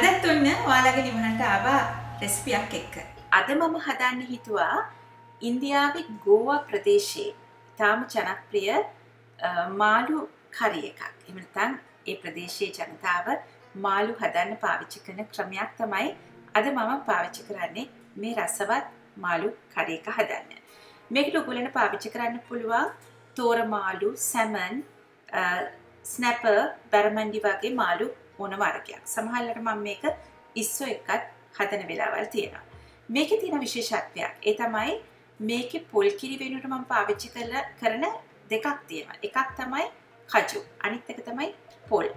අදත් ඔන්න ඔයාලගේ නිවහනට ආවා රෙස්පියක් එක්ක. අද මම හදන්න හිතුවා ඉන්දියාවේ ගෝවා ප්‍රදේශයේ ඉතාම ජනප්‍රිය මාළු කරි එකක්. එහෙම නැත්නම් ඒ ප්‍රදේශයේ ජනතාව මාළු හදන්න පාවිච්චි කරන ක්‍රමයක් තමයි අද මම පාවිච්චි කරන්නේ මේ රසවත් මාළු කරි එක හදන්න. මේකට ඔයගොල්ලන්ට පාවිච්චි කරන්න පුළුවන් තෝර මාළු, සැමන්, ස්නැපර්, බැරමන්ඩි වගේ මාළු ඕන වර්ගයක්. සමහරවිට මම මේක ඉස්සෝ එක්කත් හදන වෙලාවල් තියෙනවා. මේකේ තියෙන විශේෂත්වයක් ඒ තමයි මේකේ පොල් කිරි වෙනුවට මම පාවිච්චි කරන දෙකක් තියෙනවා. එකක් තමයි කජු. අනිත් එක තමයි පොල්.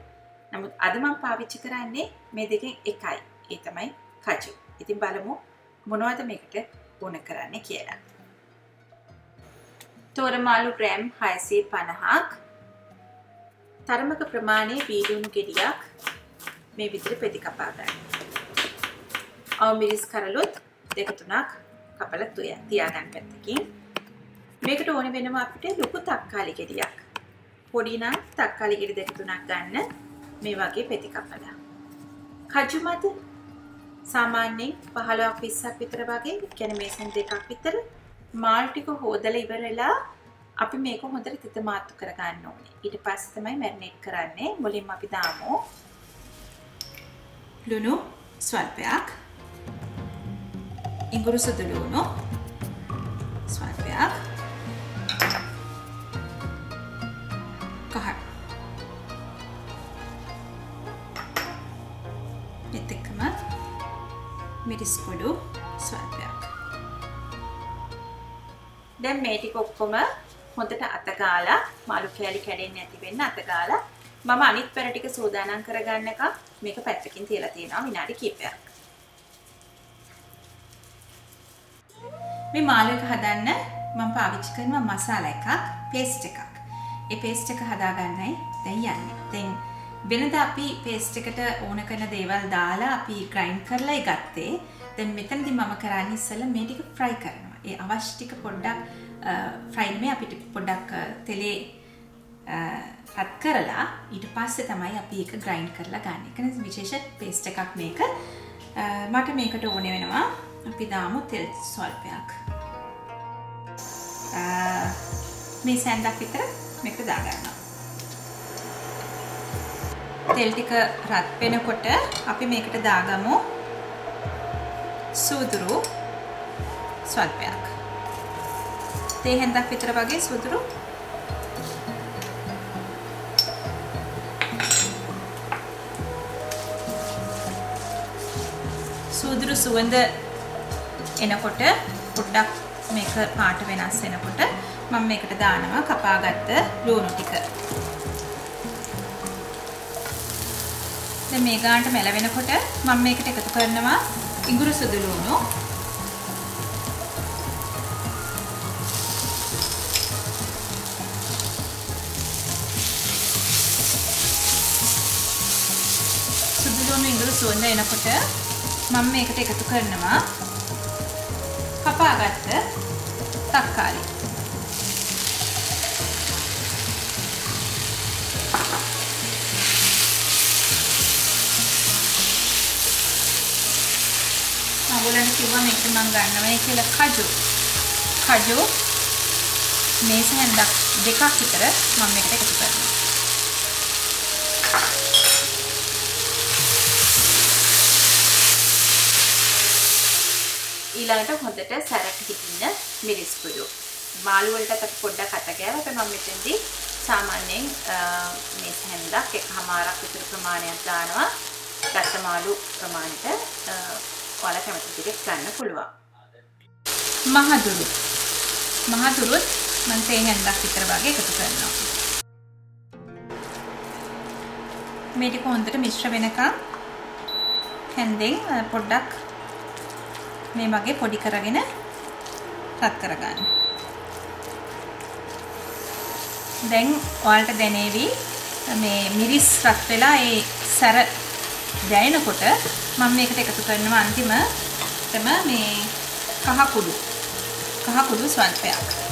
නමුත් අද මම පාවිච්චි කරන්නේ මේ දෙකෙන් එකයි. ඒ තමයි කජු. ඉතින් බලමු මොනවද මේකට ඕන කරන්න කියලා. තෝරමාලු ග්‍රෑම් 650ක් තරමක ප්‍රමාණයේ වීදුණු ගෙඩියක් මේ විදිහට පෙති කපා ගන්න. අවමිරිස් කරලොත් දෙක තුනක් කපලා තුය තියාගන්න පැත්තකින්. මේකට ඕන වෙනවා අපිට ලොකු තක්කාලි ගෙඩියක්. පොඩි නම් තක්කාලි ගෙඩි දෙක තුනක් ගන්න මේ වගේ පෙති කපලා. කජු මත සාමාන්‍යයෙන් 15ක් 20ක් විතර වගේ කියන්නේ මේසන් දෙකක් විතර මාල් ටික හොදලා ඉවරලා අපි මේක හොඳට තිත මාත්තු කරගන්න ඕනේ. ඊට පස්සේ තමයි මැරිනේට් කරන්නේ. මුලින්ම අපි දාමු ලුණු ස්වල්පයක්. ඉඟුරු සුදු ලුණු ස්වල්පයක්. කහ. ඒත් එක්කම මිරිස් කුඩු ස්වල්පයක්. දැන් මේ ටික ඔක්කොම හොඳට අතගාලා මාළු කෑලි කැඩෙන්නේ නැති වෙන්න අතගාලා මම අනිත් පැර ටික සූදානම් කරගන්නකම් මේක පැත්තකින් තියලා තියෙනවා විනාඩි කිහිපයක්. මේ මාළු එක හදන්න මම පාවිච්චි කරනවා මසාලා එකක්, පේස්ට් එකක්. ඒ පේස්ට් එක හදාගන්නයි දැන් යන්නේ. දැන් වෙනද අපි පේස්ට් එකට ඕන කරන දේවල් දාලා අපි ග්‍රයින්ඩ් කරලායි ගත්තේ. දැන් මෙතනදී මම කරන්නේ ඉස්සෙල්ලා මේ ටික ෆ්‍රයි කරනවා. ඒ අවශ්‍ය ටික පොඩ්ඩක් ෆ්‍රයින් මේ අපිට පොඩ්ඩක් තෙලේ රත් කරලා ඊට පස්සේ තමයි අපි ඒක ග්‍රයින්ඩ් කරලා ගන්න. ඒක නිසා විශේෂ පේස්ට් එකක් මේක. මට මේකට ඕනේ වෙනවා අපි දාමු තෙල් ස්වල්පයක්. මේ සැන්ඩක් විතර මේක දාගන්නවා. තෙල් ටික රත් වෙනකොට අපි මේකට දාගමු සූදුරු ස්වල්පයක්. තේ හැන්දක් විතර වගේ සුදුරු සූදුරු සුවඳ එනකොට පොඩ්ඩක් මේක පාට වෙනස් වෙනකොට මම මේකට දානවා කපාගත්ත ලුණු ටික. දැන් මේ ගානට මැලවෙනකොට මම මේකට එකතු කරනවා ඉඟුරු සුදු ලුණු සුදුලුණු ඉඟුරු සුවඳ එනකොට මම මේකට එකතු කරනවා කපාගත්ත තක්කාලි. මගුලන් කිව්වා මේක මම ගන්නවයි කියලා කජු. කජු මේස හැන්දක් දෙකක් විතර මම මේකට එකතු කරනවා. ඊළඟට හොඳට සැරට හිටින්න මිරිස් කුඩු. මාළු වලටත් අපි පොඩ්ඩක් අත ගෑවා. අපි මම මෙතෙන්දී සාමාන්‍යයෙන් මේ හැන්දක් එකමාරක් විතර ප්‍රමාණයක් දානවා. රසමාළු ප්‍රමාණයට ඔයාලා කැමති විදිහට ගන්න පුළුවන්. මහදුරු. මහදුරුත් මම තේ හැන්දක් විතර වගේ එකතු කරනවා. මේ ටික හොඳට මිශ්‍ර වෙනකන් හැන්දෙන් පොඩ්ඩක් මේ වගේ පොඩි කරගෙන රත් කරගන්න. දැන් ඔයාලට දැනේවි මේ මිරිස් රත් වෙලා ඒ සැර දැනෙනකොට මම මේකට එකතු කරනවා අන්තිමටම මේ කහ කුඩු. කහ කුඩු ස්වල්පයක්.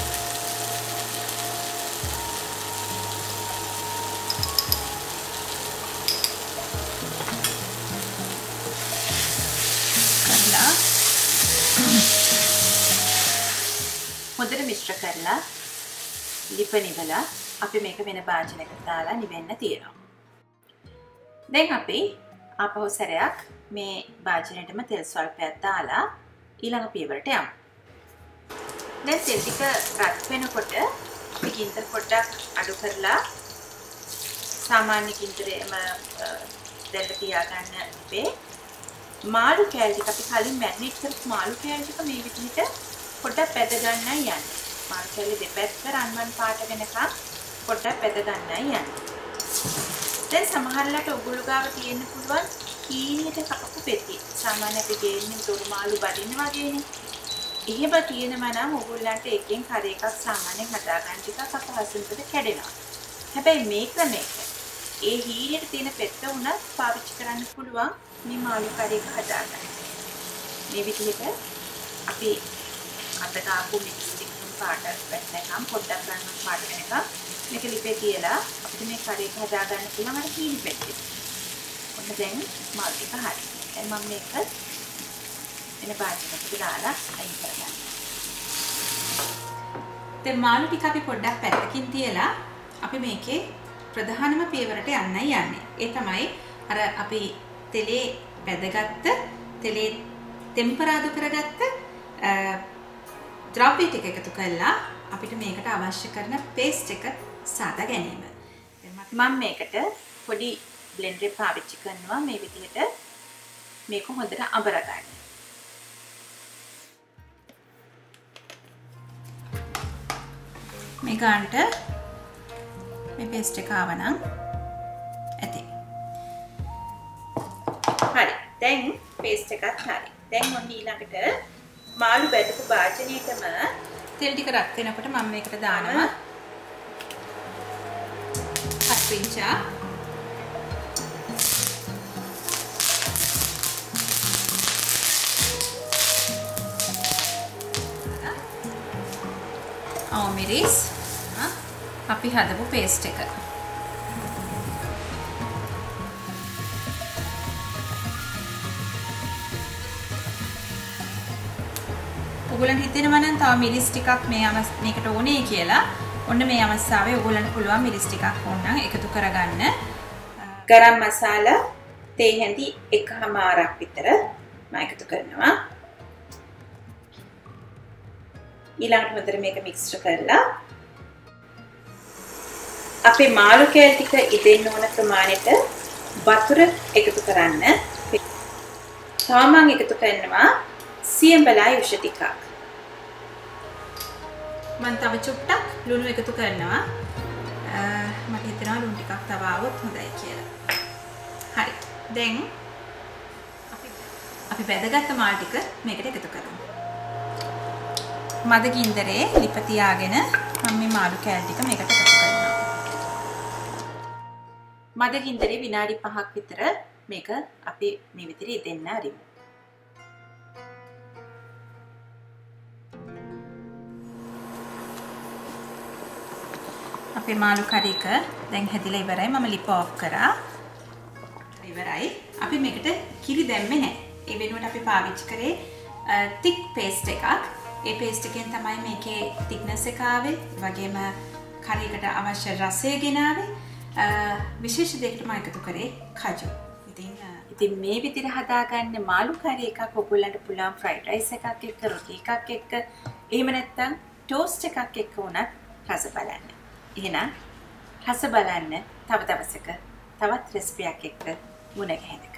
මිශ්‍ර කරලා ලිප නිවලා අපි මේක වෙන භාජනයකට දාලා නිවෙන්න තියෙනවා. දැන් අපි ආපහු සැරයක් මේ භාජනයටම තෙල් ස්වල්පයක් දාලා ඊළඟ පියවරට යමු. දැන් තෙල් ටික රත් වෙනකොට ගින්දර පොඩ්ඩක් අඩු කරලා සාමාන්‍ය ගින්දරේම දැල්ල තියාගන්න ඉබේ මාළු කෑලි ටික අපි කලින් මැරිනේට් කරපු මාළු කෑලි ටික මේ විදිහට පොඩ්ඩක් පැද ගන්නයි යන්නේ. මාළු කෑලි දෙපැත්ත රන්වන් පාට වෙනකම් පොඩ්ඩක් පැද ගන්නයි යන්නේ. දැන් සමහරලාට ඔගොල්ලෝ ගාව තියෙන්න පුළුවන් කීනියට කපපු පෙති. සාමාන්‍ය අපි ගේන්නේ දොරු මාළු බඩින්න වගේනේ. එහෙම තියෙනවා නම් ඔයගොල්ලන්ට එකෙන් කර එකක් සාමාන්‍යයෙන් හදාගන්න ටිකක් අපහසුකට කැඩෙනවා. හැබැයි මේ ක්‍රමයක ඒ හීනයට තියෙන පෙත්ත උනත් පාවිච්චි කරන්න පුළුවන් මේ මාළු කරි එක හදාගන්න. මේ විදිහට අපි අත ගාපු මික්ස් ටිකක් පාට වැටෙනකම් පොඩ්ඩක් ගන්න පාට වෙනකම් මේක ලිපේ තියලා අපිට මේ කරි එක හදාගන්න පුළුවන් අර හීනි පෙත්තේ. ඔන්න දැන් මාළු ටික හරි. දැන් මම මේක වෙන පාටකට දාලා අයින් කරගන්න. දැන් මාළු ටික අපි පොඩ්ඩක් පැත්තකින් තියලා අපි මේකේ ප්‍රධානම පියවරට යන්නයි යන්නේ. ඒ තමයි අර අපි තෙලේ බැදගත්ත තෙලේ තෙම්පරාදු කරගත්ත ද්‍රව්‍ය ටික එකතු කරලා අපිට මේකට අවශ්‍ය කරන පේස්ට් එක සාදා ගැනීම. මම මේකට පොඩි බ්ලෙන්ඩර් එක පාවිච්චි කරනවා මේ විදිහට මේක හොඳට අඹර ගන්න. මේ ගාන්ට මේ පේස්ට් එක ආවනම් ඇති. හරි. දැන් පේස්ට් එකත් හරි. දැන් ඔන්න ඊළඟට මාළු බැදපු භාජනයටම තෙල් ටික රත් වෙනකොට මම මේකට දානවා. පස්පිංචා අවමිරිස් අපි හදපු පේස්ට් එක. ඔගොල්ලන් හිතෙනවා නම් තව මිරිස් ටිකක් මේ මේකට ඕනේ කියලා ඔන්න මේ අවස්ථාවේ ඔයගොල්ලන්ට පුළුවන් මිරිස් ටිකක් ඕනනම් එකතු කරගන්න. ගරම් මසාලා තේ හැඳි එකහමාරක් විතර මම එකතු කරනවා. ඊළඟට හොඳට මේක මික්ස්චර් කරලා අපේ මාළු කෑල් ටික ඉදෙන්න ඕන ප්‍රමාණයට වතුර එකතු කරන්න. තව මම එකතු කරනවා සියඹලා යුෂ ටිකක්. මම තව චුට්ටක් ලුණු එකතු කරනවා. මට හිතෙනවා ලුණු ටිකක් තව આવොත් හොඳයි කියලා. හරි. දැන් අපි අපි බැදගත්ත මාල් ටික මේකට එකතු කරමු. මද ගින්දරේ ලිප තියාගෙන මම මේ මාළු කෑල් ටික මේකට එකතු කරනවා. මද ගින්දරේ විනාඩි 5ක් විතර මේක අපි මේ විදිහට ඉදෙන්න අරිමු. අපේ මාළු කරි එක දැන් හැදිලා ඉවරයි. මම ලිප ඔෆ් කරා. ඉවරයි. අපි මේකට කිරි දැම්මේ නැහැ. ඒ වෙනුවට අපි පාවිච්චි කරේ තික් පේස්ට් එකක්. ඒ පේස්ට් එකෙන් තමයි මේකේ තික්නස් එක ආවේ. වගේම කරේකට අවශ්‍ය රසය ගෙනාවේ. විශේෂ දෙයකට මම එකතු කරේ කජු. ඉතින් ඉතින් මේ විදිහට හදාගන්න මාළු කරි එකක් ඔයගොල්ලන්ට පුළුවන් ෆ්‍රයිඩ් රයිස් එකක් එක්ක රොටි එකක් එක්ක එහෙම නැත්නම් ටෝස්ට් එකක් එක්ක උනත් රස බලන්න. එහෙනම් රස බලන්න තව දවසක තවත් රෙසිපියක් එක්ක මුණ ගැහෙනකම්